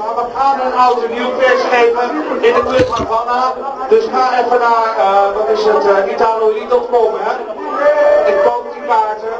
Maar we gaan een oude nieuw pers geven in de club Havana. Dus ga even naar, uh, wat is het, uh, hè? Ik koop die kaarten.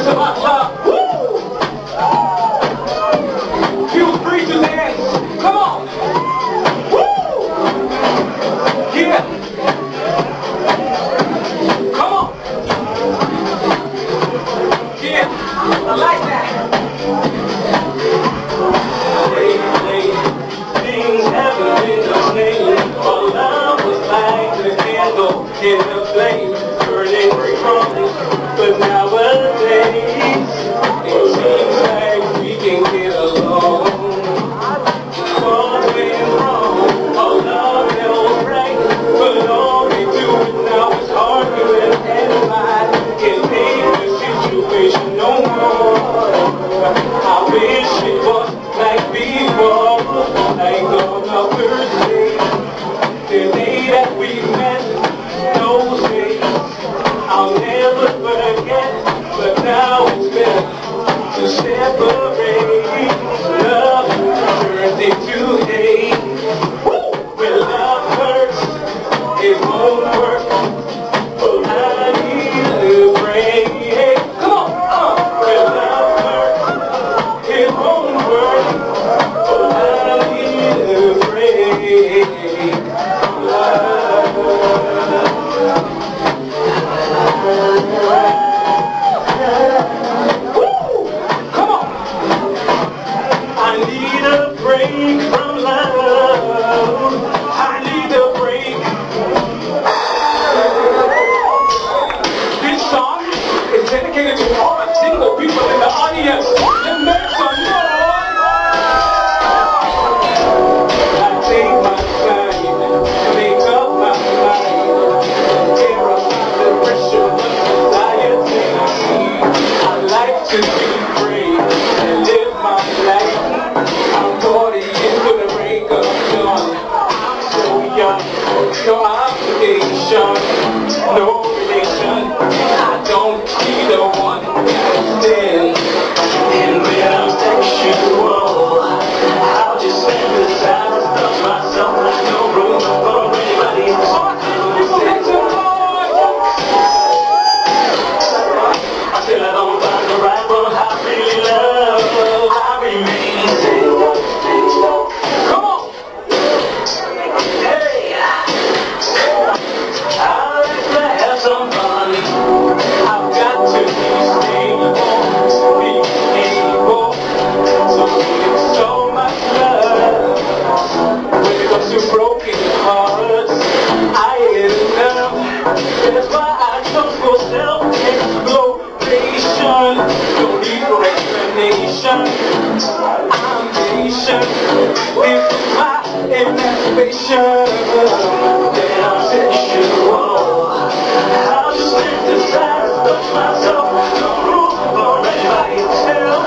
什么什么 That's why I come for self-exploration. Don't need no explanation. I'm patient. This my emancipation. Then I'll set you on. I'll just let the size touch myself. No room for anybody else.